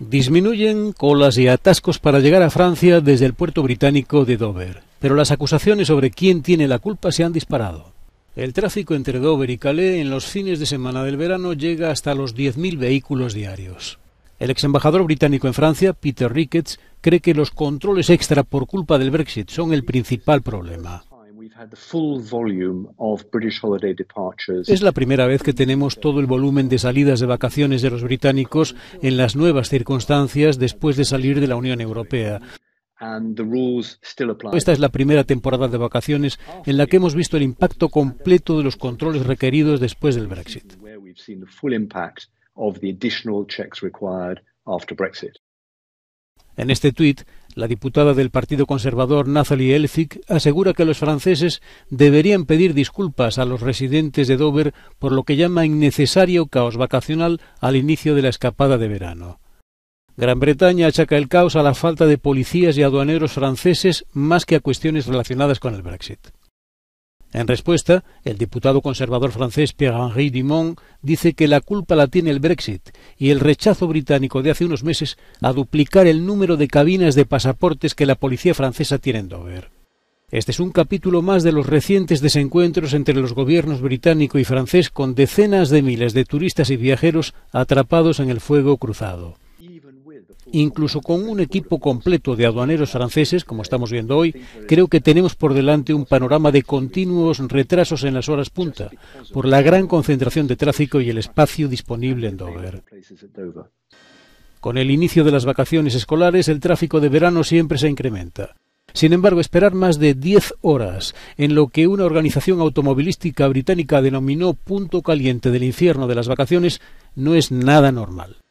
Disminuyen colas y atascos para llegar a Francia desde el puerto británico de Dover, pero las acusaciones sobre quién tiene la culpa se han disparado. El tráfico entre Dover y Calais en los fines de semana del verano llega hasta los 10.000 vehículos diarios. El ex embajador británico en Francia, Peter Ricketts, cree que los controles extra por culpa del Brexit son el principal problema. Es la primera vez que tenemos todo el volumen de salidas de vacaciones de los británicos en las nuevas circunstancias después de salir de la Unión Europea. Esta es la primera temporada de vacaciones en la que hemos visto el impacto completo de los controles requeridos después del Brexit. En este tuit, la diputada del Partido Conservador Nathalie Elphig asegura que los franceses deberían pedir disculpas a los residentes de Dover por lo que llama innecesario caos vacacional al inicio de la escapada de verano. Gran Bretaña achaca el caos a la falta de policías y aduaneros franceses más que a cuestiones relacionadas con el Brexit. En respuesta, el diputado conservador francés Pierre-Henri Dumont dice que la culpa la tiene el Brexit y el rechazo británico de hace unos meses a duplicar el número de cabinas de pasaportes que la policía francesa tiene en Dover. Este es un capítulo más de los recientes desencuentros entre los gobiernos británico y francés con decenas de miles de turistas y viajeros atrapados en el fuego cruzado incluso con un equipo completo de aduaneros franceses, como estamos viendo hoy, creo que tenemos por delante un panorama de continuos retrasos en las horas punta, por la gran concentración de tráfico y el espacio disponible en Dover. Con el inicio de las vacaciones escolares, el tráfico de verano siempre se incrementa. Sin embargo, esperar más de 10 horas en lo que una organización automovilística británica denominó punto caliente del infierno de las vacaciones no es nada normal.